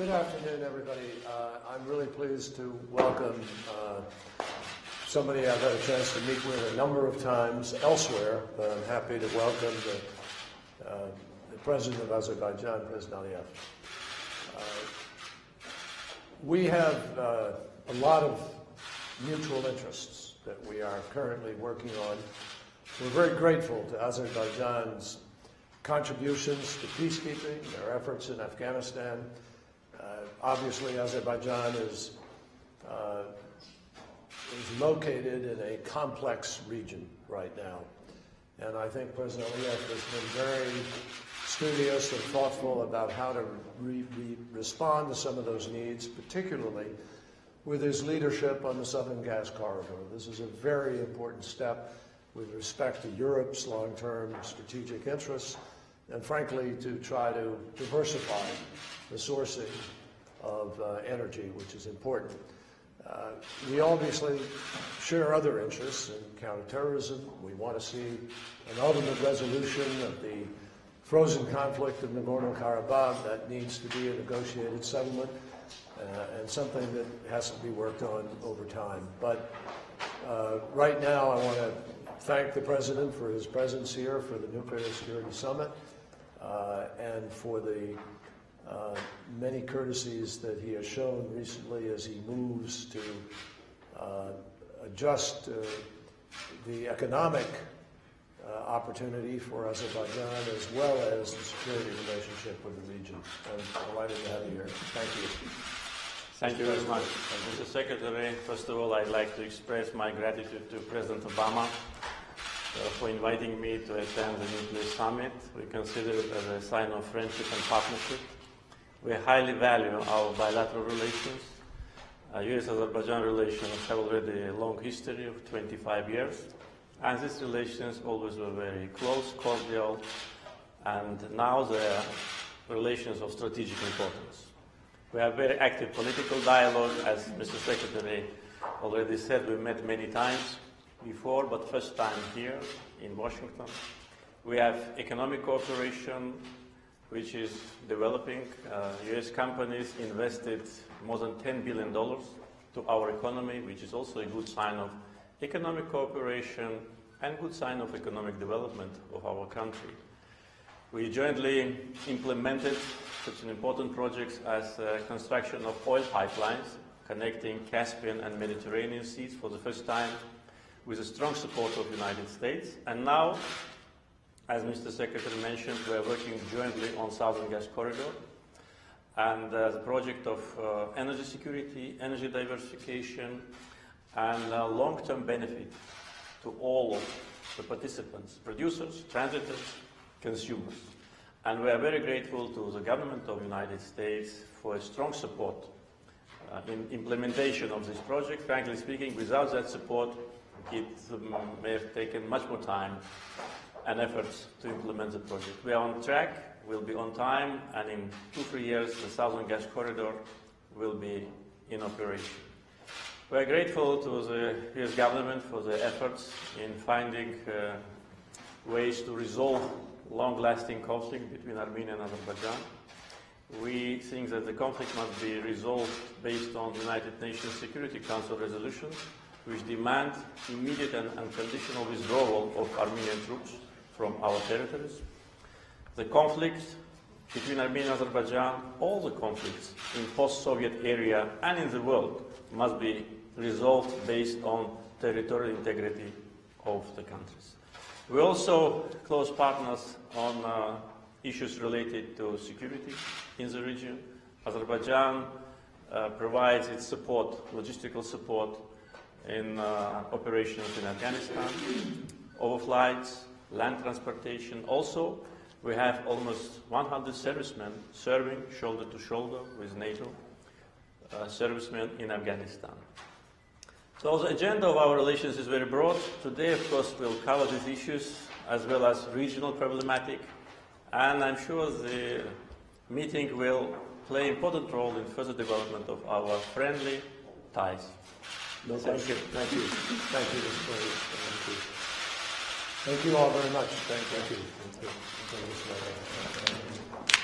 Good afternoon, everybody. Uh, I'm really pleased to welcome uh, somebody I've had a chance to meet with a number of times elsewhere, but I'm happy to welcome the, uh, the President of Azerbaijan, President Aliyev. Uh, we have uh, a lot of mutual interests that we are currently working on. We're very grateful to Azerbaijan's contributions to peacekeeping, their efforts in Afghanistan. Uh, obviously, Azerbaijan is, uh, is located in a complex region right now. And I think President Aliyev has been very studious and thoughtful about how to re- re- respond to some of those needs, particularly with his leadership on the Southern Gas Corridor. This is a very important step with respect to Europe's long term strategic interests, and frankly, to try to diversify the sourcing of uh, energy, which is important. Uh, we obviously share other interests in counterterrorism. We want to see an ultimate resolution of the frozen conflict of Nagorno Karabakh that needs to be a negotiated settlement uh, and something that has to be worked on over time. But uh, right now, I want to thank the President for his presence here for the Nuclear Security Summit and for the uh, many courtesies that he has shown recently as he moves to uh, adjust uh, the economic uh, opportunity for Azerbaijan as well as the security relationship with the region. I'm delighted to have you here. Thank you. Thank you very much. Mr. Secretary, first of all, I'd like to express my gratitude to President Obama uh, for inviting me to attend the nuclear summit. We consider it as a sign of friendship and partnership. We highly value our bilateral relations. Uh, U.S.-Azerbaijan relations have already a long history of 25 years, and these relations always were very close, cordial, and now they are relations of strategic importance. We have very active political dialogue, as Mr. Secretary already said. We met many times before, but first time here in Washington. We have economic cooperation, which is developing. Uh, U.S. companies invested more than $10 billion to our economy, which is also a good sign of economic cooperation and good sign of economic development of our country. We jointly implemented such an important projects as uh, construction of oil pipelines connecting Caspian and Mediterranean seas for the first time with the strong support of the United States. And now, as Mr. Secretary mentioned, we are working jointly on Southern Gas Corridor and uh, the project of uh, energy security, energy diversification, and uh, long-term benefit to all of the participants, producers, transitors, consumers. And we are very grateful to the government of the United States for a strong support uh, in implementation of this project. Frankly speaking, without that support, it um, may have taken much more time and efforts to implement the project. We are on track, we'll be on time, and in two, three years, the Southern Gas Corridor will be in operation. We are grateful to the US government for the efforts in finding uh, ways to resolve long-lasting conflict between Armenia and Azerbaijan. We think that the conflict must be resolved based on United Nations Security Council resolutions, which demand immediate and unconditional withdrawal of Armenian troops from our territories. The conflict between Armenia and Azerbaijan, all the conflicts in post-Soviet area and in the world must be resolved based on territorial integrity of the countries. We're also close partners on uh, issues related to security in the region. Azerbaijan uh, provides its support, logistical support, in uh, operations in Afghanistan, overflights, land transportation. Also, we have almost 100 servicemen serving shoulder to shoulder with NATO uh, servicemen in Afghanistan. So the agenda of our relations is very broad. Today, of course, we'll cover these issues as well as regional problematic, and I'm sure the meeting will play an important role in further development of our friendly ties. No, thank you. Thank you. Thank you, Mr. President. Thank you. Thank you all very much. Thank you. Thank you. Thank you.